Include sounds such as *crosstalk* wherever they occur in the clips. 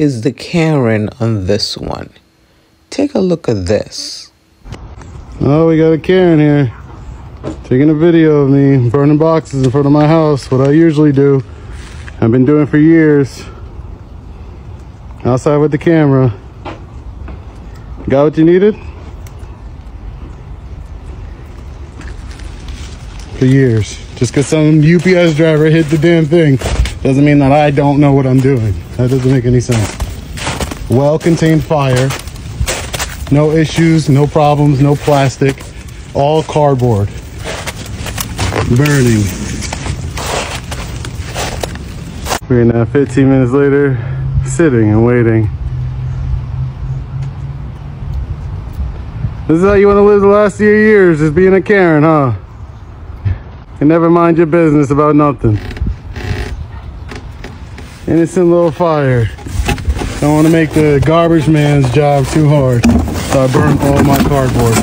is the Karen on this one? Take a look at this. Oh, we got a Karen here. Taking a video of me burning boxes in front of my house. What I usually do. I've been doing for years. Outside with the camera. Got what you needed? For years. Just because some UPS driver hit the damn thing doesn't mean that I don't know what I'm doing. That doesn't make any sense. Well contained fire. No issues, no problems, no plastic. All cardboard. Burning. We're now 15 minutes later, sitting and waiting. This is how you want to live the last your years, just being a Karen, huh? And never mind your business about nothing. Innocent little fire. Don't want to make the garbage man's job too hard. So I burned all my cardboard.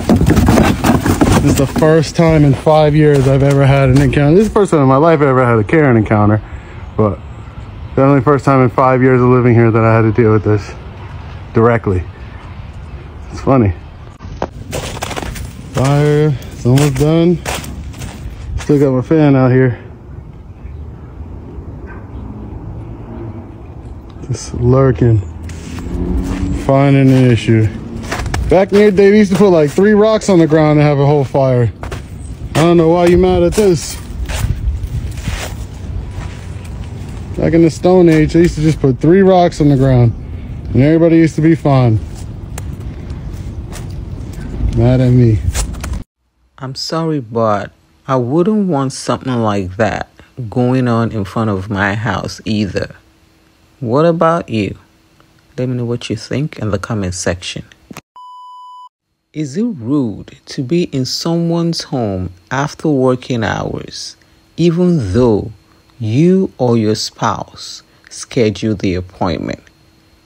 This is the first time in five years I've ever had an encounter. This is the first time in my life I ever had a Karen encounter. But definitely first time in five years of living here that I had to deal with this directly. It's funny. Fire, it's almost done. Still got my fan out here. Just lurking. Finding an issue. Back in the day, they used to put like three rocks on the ground and have a whole fire. I don't know why you're mad at this. Back in the Stone Age, they used to just put three rocks on the ground. And everybody used to be fine. Mad at me. I'm sorry, but I wouldn't want something like that going on in front of my house either. What about you? Let me know what you think in the comment section. Is it rude to be in someone's home after working hours, even though you or your spouse scheduled the appointment?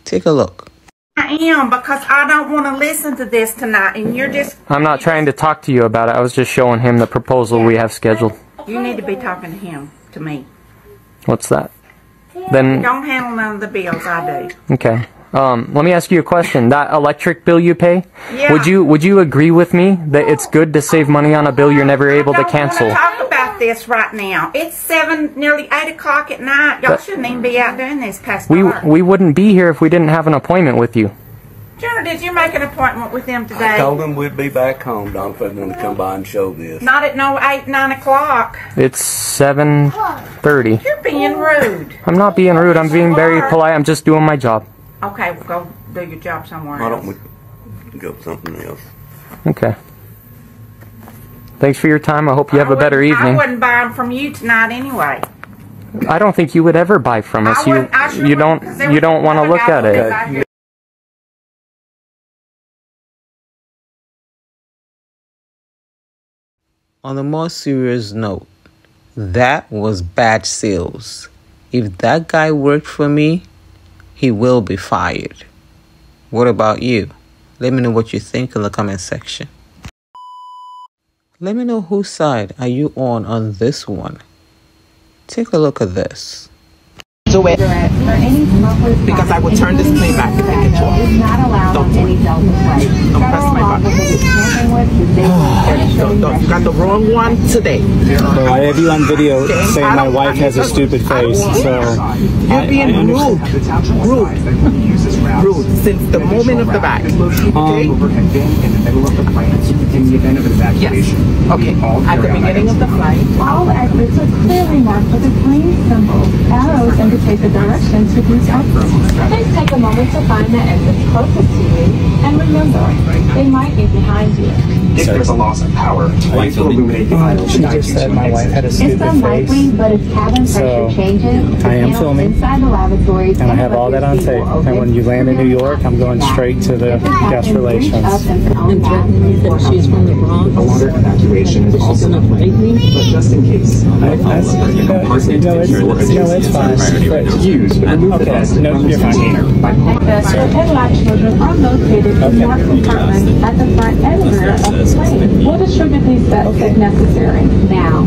Take a look. I am because I don't want to listen to this tonight, and you're just. I'm not trying to talk to you about it. I was just showing him the proposal we have scheduled. You need to be talking to him, to me. What's that? Then Don't handle none of the bills I do. okay. Um, let me ask you a question. That electric bill you pay, Yeah. would you would you agree with me that it's good to save money on a bill you're never able to cancel? want to talk about this right now. It's seven, nearly eight o'clock at night. Y'all shouldn't even be out doing this past We dark. we wouldn't be here if we didn't have an appointment with you. Jenna, did you make an appointment with them today? I told them we'd be back home, Don, if they wanted to come by and show this. Not at no eight, nine o'clock. It's seven thirty. You're being rude. I'm not being rude. I'm being very polite. I'm just doing my job. Okay, well, go do your job somewhere Why else. don't we go something else? Okay. Thanks for your time. I hope you have I a better wouldn't- I wouldn't buy them from you tonight anyway. I don't think you would ever buy from us. I You I sure you wouldn't, don't 'cause there you was don't want to look at it. On a more serious note, that was bad sales. If that guy worked for me, he will be fired. What about you? Let me know what you think in the comment section. Let me know whose side are you on on this one. Take a look at this. Do it because I will turn this plane back if I get you off. Don't do it. Don't press my button. *sighs* Don't, don't. You got the wrong one today. Well, I have you on video saying my wife has a stupid face, so You're being rude. Rude. Rude. Since the moment of the bag. Okay? Um, yes. Okay. At the beginning of the flight. All exits are clearly marked with a plane symbol. Arrows indicate the direction to these exits. Please take a moment to find the exits closest to you, and remember, they might be behind you. If there's a loss of power, lights will illuminate the aisle she just said my wife had a stupid It's stupid unlikely, face, but if cabin So, pressure changes, I am panels filming, inside the lavatories and I have all that on tape. And when you land in New York, I'm going straight to the guest relations. up and calm and threaten me that she's from the Bronx. Alarm evacuation is Is she also gonna me? But just in case, I, that's, no, no, it's, no, it's fine. But use remove the Okay, desk no, you're fine. The headlight children are located in Okay. marked compartments at the front and rear of the plane. We'll distribute sure that these vests if necessary. Now,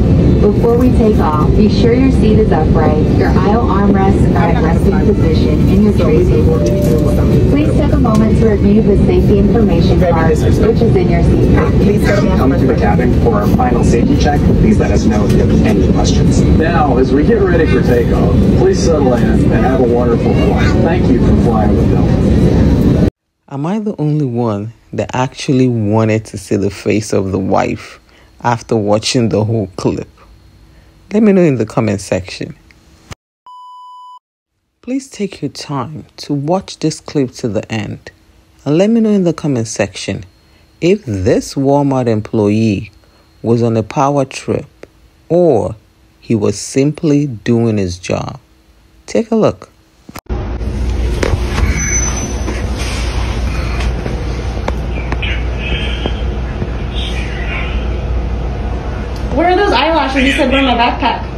before we take off, be sure your seat is upright, your aisle armrests are at resting position, and your tray table is removed. Please take a moment to review the safety information card, which is in your seat pack. Please come to the cabin for our final safety check. Please let us know if you have any questions. Now, as we get ready for takeoff, please settle in and have a wonderful flight. Thank you for flying with Delta. Am I the only one that actually wanted to see the face of the wife after watching the whole clip? Let me know in the comment section. Please take your time to watch this clip to the end and let me know in the comment section if this Walmart employee was on a power trip or he was simply doing his job. Take a look. Are those eyelashes you said were in my backpack?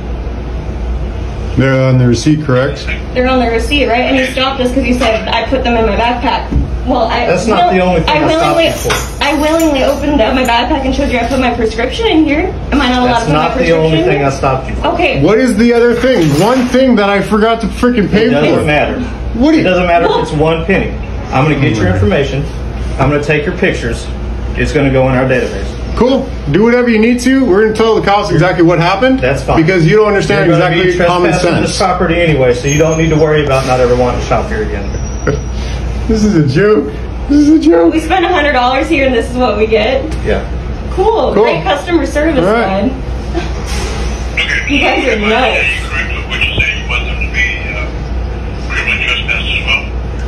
They're on the receipt, correct? They're on the receipt, right? And you stopped us because you said I put them in my backpack. Well, I That's not the only thing I stopped willingly, you for. I willingly opened up my backpack and showed you I put my prescription in here. Am I not allowed That's to put my prescription? That's not the only thing? I stopped you for. Okay. What is the other thing? One thing that I forgot to freaking pay It for. doesn't matter. What do It doesn't matter if it's one penny. I'm going to get your information. I'm going to take your pictures. It's going to go in our database. Cool. Do whatever you need to. We're gonna tell the cops exactly what happened. That's fine. Because you don't understand You're gonna be exactly common trespassing this property anyway, so you don't need to worry about not ever wanting to shop here again. *laughs* This is a joke. This is a joke. We spend hundred dollars here and this is what we get. Yeah. Cool. Cool. Great customer service, All right. man. *laughs* You guys are nuts.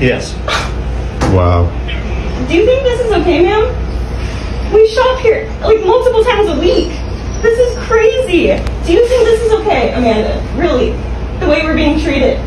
Yes. Wow. Do you think this is okay, ma'am? We shop here like multiple times a week. This is crazy. Do you think this is okay, Amanda? Really? The way we're being treated?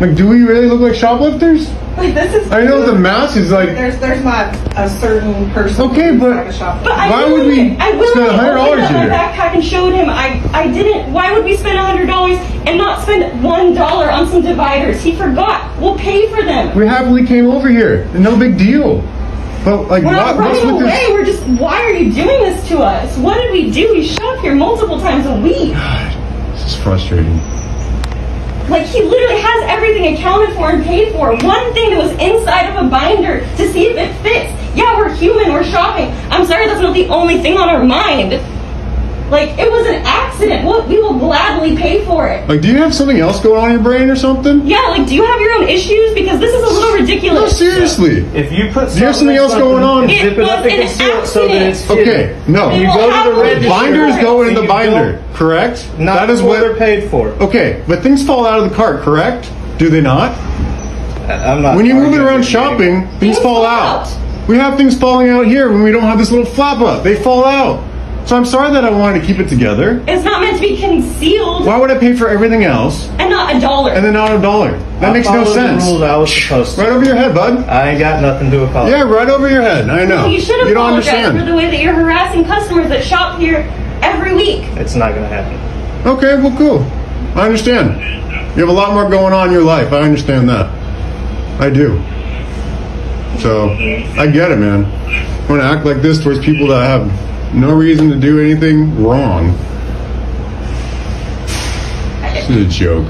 Like, do we really look like shoplifters? Like this is. I know the mask is like. There's there's not a certain person. Okay, but- like a shoplifter. But I Why would we I spend willingly $100 opened up my backpack and showed him. I I didn't. Why would we spend hundred dollars and not spend one dollar on some dividers? He forgot. We'll pay for them. We happily came over here. No big deal. But like, We're not what, running away. this? We're just. Why are you doing this to us? What did we do? We shop here multiple times a week. This is frustrating. Like he literally has everything accounted for and paid for. One thing that was inside of a binder to see if it fits. Yeah, we're human. We're shopping. I'm sorry, that's not the only thing on our mind. Like it was an accident. What we will gladly pay for it. Like, do you have something else going on in your brain or something? Yeah, like do you have your own issues? Because this is a little ridiculous. No, ridiculous. seriously. If you put Do you have something else going on? It zip it up was and an conceal it so that it's hidden. Okay, no. They You will go to the happily register. pay Binders for go it. in the You binder, correct? Not that is what what. they're paid for. Okay, but things fall out of the cart, correct? Do they not? I- I'm not. When you move it arguing around with you. shopping, things Things fall fall out. out. We have things falling out here when we don't have this little flap up. They fall out. So I'm sorry that I wanted to keep it together. It's not meant to be concealed Why would I pay for everything else and not a dollar. and then not a dollar? That I makes no sense. The rules I was supposed to. Right over your head, bud. I ain't got nothing to apologize. Yeah, right over your head. I know. You should You don't apologize for the way that you're harassing customers that shop here every week. It's not gonna happen. Okay, well, cool. I understand. You have a lot more going on in your life. I understand that. I do. So, I get it, man. I'm gonna act like this towards people that have no reason to do anything wrong. This is a joke.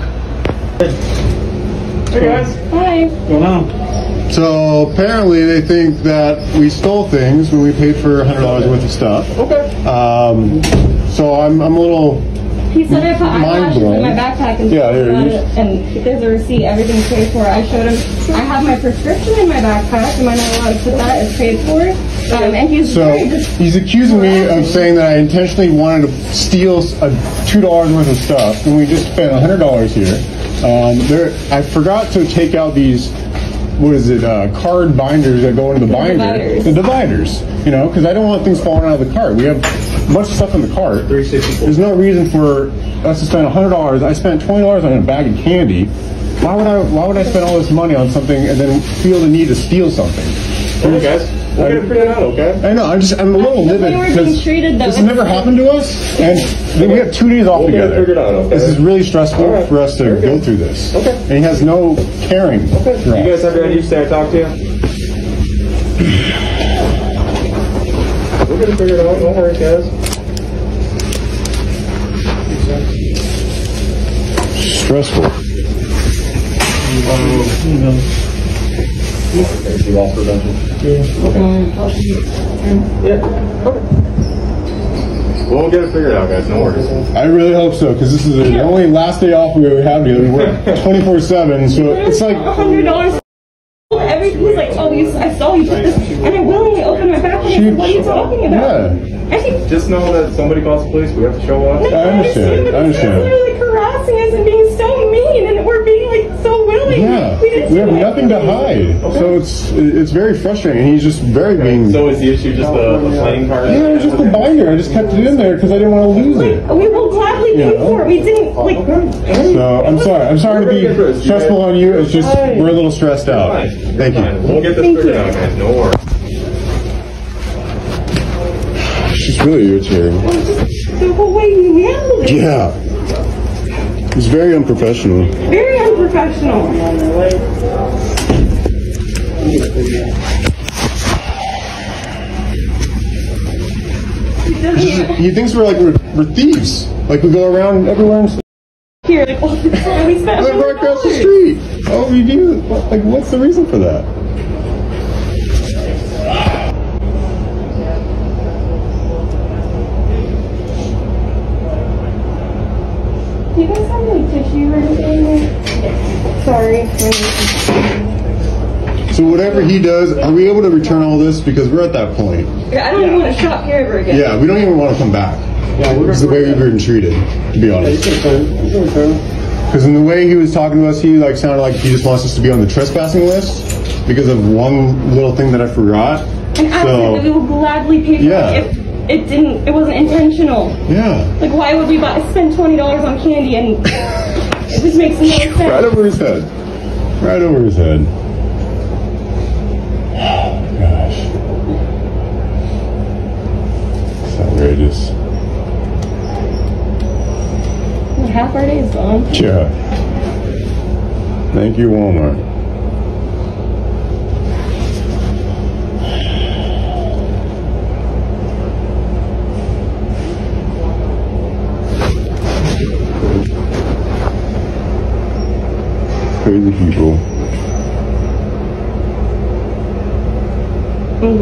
Hey guys. Hi. What's going on? So, apparently, they think that we stole things when we paid for $100 worth of stuff. Okay. Um, so, I'm, I'm a little. He said I put Mind eyelashes in my backpack and Yeah, here, about you- and there's a receipt, everything's paid for. I showed him I have my prescription in my backpack. Am I not allowed to put that? It's paid for. Um, and he's So he's accusing me of saying that I intentionally wanted to steal a two dollars worth of stuff when we just spent a hundred dollars here. Um, there, I forgot to take out these. What is it? Uh, card binders that go into the, binder. dividers. The dividers. You know, because I don't want things falling out of the cart. We have a bunch of stuff in the cart. Three sixty four. There's no reason for us to spend hundred dollars. I spent twenty dollars on a bag of candy. Why would I? Why would I spend all this money on something and then feel the need to steal something? Okay, guys. We'll get it out. Okay. I know. I'm just. I'm a little livid because this it's- never happened to us, and then we have two days off We'll get it together. figured out, okay? This is really stressful All right. for us to Very go good. through this. Okay. And he has no caring. Okay. for You us. guys have your IDs? Say I talk to you. We're gonna figure it out. Don't worry, guys. Stressful. Okay, you loss prevention? We'll get it figured out, guys. No worries. I really hope so, because this is the only last day off we have together. We work *laughs* 24 7, so it's like. A hundred dollars. Everything was like, oh, you, I saw you put this, and I willingly opened my back and I said, what are you talking about? Yeah. I Just know that somebody calls the police. We have to show up. I understand. I They're understand. like harassing us and being so mean, and we're being like so willing. Yeah, we we have do nothing to anything. hide, so it's it's very frustrating. He's just very being. So is the issue just the, the playing card? Yeah, it was just a binder. I just kept it in there because I didn't want to lose it. We will gladly pay You know? for it. We didn't like. So I'm sorry. I'm sorry to be stressful on you. It's just we're a little stressed out. Thank you. We'll get this figured out, guys. No worries. It's just really irritating. The whole way you handled it. Yeah. It's very unprofessional. Very unprofessional. He doesn't even He thinks we're like we're, we're thieves. Like we go around everywhere and hear like *laughs* all the time. We spent live right across the street. Oh, we do. Like, what's the reason for that? Do you guys have like tissue or anything? Sorry. So whatever he does, are we able to return all this? Because we're at that point. Yeah, I don't even want to shop here ever again. Yeah, we don't even want to come back. Yeah, we're the way we've been treated, to be honest. Because in the way he was talking to us, he like sounded like he just wants us to be on the trespassing list because of one little thing that I forgot. And absolutely, we will gladly pay for Yeah. it if it didn't. It wasn't intentional. yeah, Like, why would we buy spend twenty dollars on candy and it just makes no sense. *laughs* right over his head, right over his head. *sighs* Gosh, it's outrageous. Half our day is gone. Yeah. Thank you, Walmart.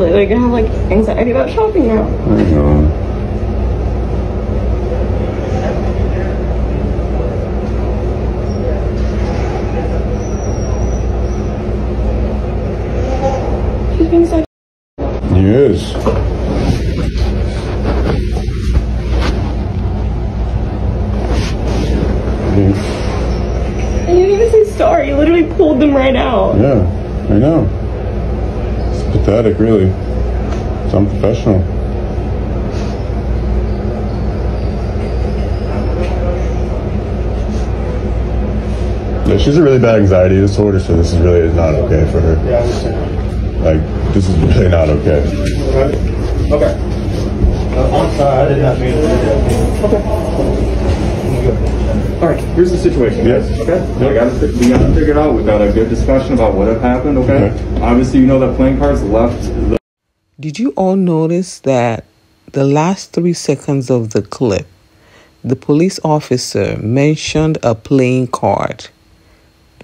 I'm literally gonna have like anxiety about shopping now. I know. She's being so. He is. And you didn't even say sorry. You literally pulled them right out. Yeah, I know. Pathetic, really. It's unprofessional. Yeah, she's a really bad anxiety disorder, so this is really not okay for her. Yeah, I understand. Like, this is really not okay. Okay. Uh, I'm sorry, I did not mean to do that. Okay. All right, here's the situation, guys. Okay? We got it. We got it figured out. We've got a good discussion about what had happened. Okay. Obviously, you know that playing cards left the Did you all notice that the last three seconds of the clip, the police officer mentioned a playing card,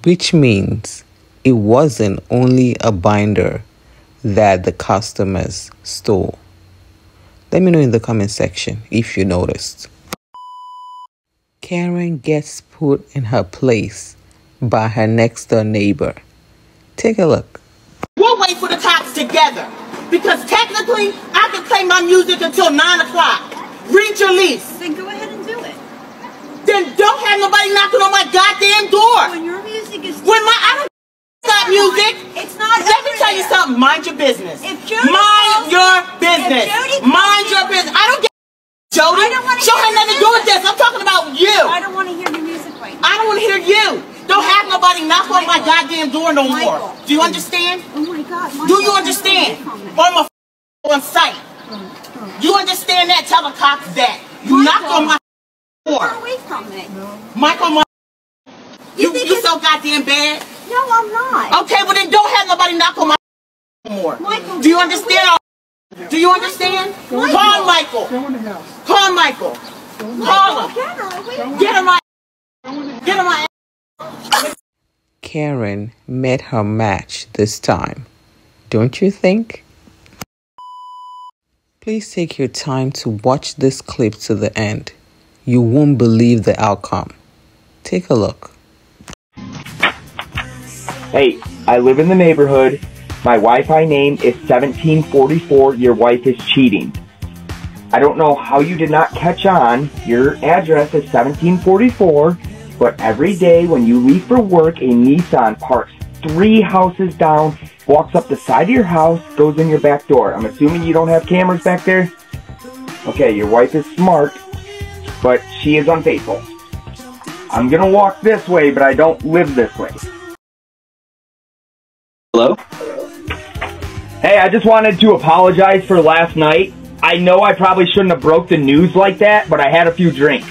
which means it wasn't only a binder that the customers stole. Let me know in the comment section if you noticed. Karen gets put in her place by her next door neighbor. Take a look. We'll wait for the cops together. Because technically, I can play my music until 9 o'clock. Read your lease. Then go ahead and do it. Then don't have nobody knocking on my goddamn door. When your music is When my, I don't stop music. It's not Let me over tell you something. Mind your business. If Jody Mind calls- your if business. Jody calls Mind your business. I don't get Jody. I don't wanna She don't hear have nothing to do with this. I'm talking about you. I don't want to hear your music right now. I don't want to hear you. Don't have nobody knock on my goddamn door no more. Do you understand? Oh my God. Do you understand? Or I'm a on site. Mm, mm. You understand that? Tell the cops that. You knocked on my door. Get away from me. Michael, my, you, think you it's- so goddamn bad? No, I'm not. Okay, well then don't have nobody knock on my door more. Michael, Do you understand? Do you understand? Call Michael. Call Michael. Call him. Get him my. Get him my. Karen met her match this time, don't you think? Please take your time to watch this clip to the end. You won't believe the outcome. Take a look. Hey, I live in the neighborhood. My Wi-Fi name is 1744. Your wife is cheating. I don't know how you did not catch on. Your address is 1744, but every day when you leave for work, a Nissan parks three houses down, walks up the side of your house, goes in your back door. I'm assuming you don't have cameras back there? Okay, your wife is smart, but she is unfaithful. I'm gonna walk this way, but I don't live this way. Hello? Hey, I just wanted to apologize for last night. I know I probably shouldn't have broke the news like that, but I had a few drinks.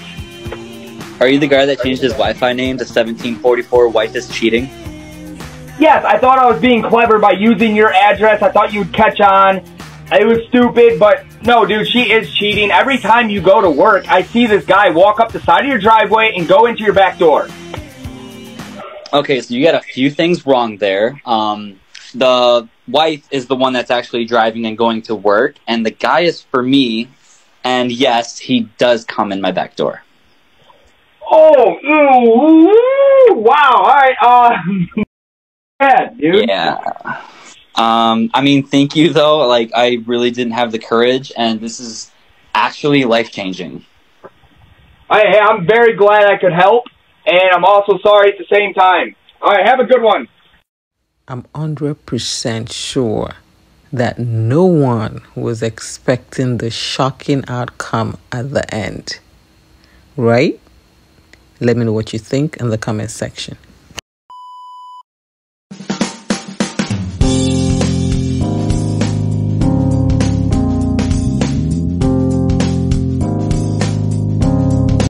Are you the guy that changed his Wi-Fi name to 1744 Wife is Cheating? Yes, I thought I was being clever by using your address. I thought you'd catch on. It was stupid, but no, dude, she is cheating. Every time you go to work, I see this guy walk up the side of your driveway and go into your back door. Okay, so you got a few things wrong there. Um, the wife is the one that's actually driving and going to work, and the guy is for me. And yes, he does come in my back door. Oh, ooh, ooh, wow. All right. Uh, *laughs* yeah, dude. Yeah. Um, I mean, thank you though. Like, I really didn't have the courage, and this is actually life changing. Hey, I'm very glad I could help, and I'm also sorry at the same time. All right, have a good one. I'm 100% sure that no one was expecting the shocking outcome at the end. Right? Let me know what you think in the comment section.